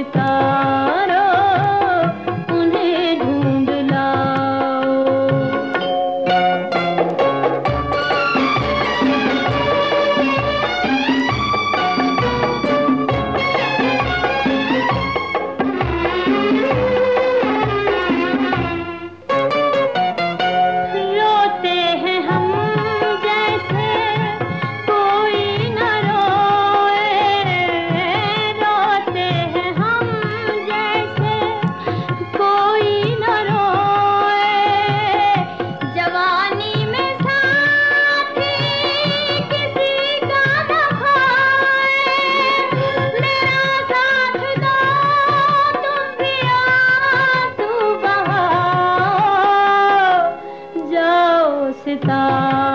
está करता